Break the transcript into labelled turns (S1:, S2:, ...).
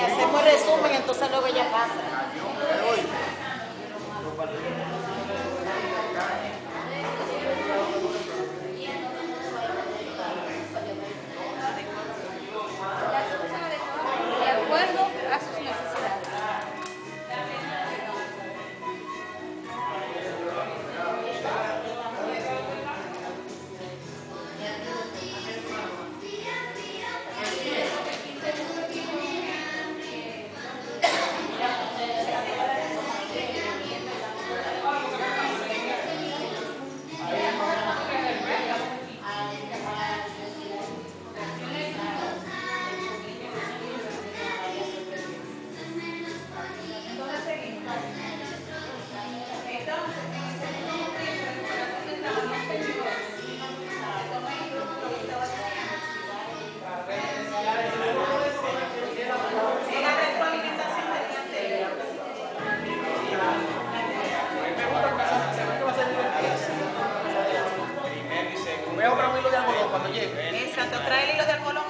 S1: hacemos resumen, entonces luego ya pasa.
S2: proyecto.
S3: Exacto, trae el hilo de algodón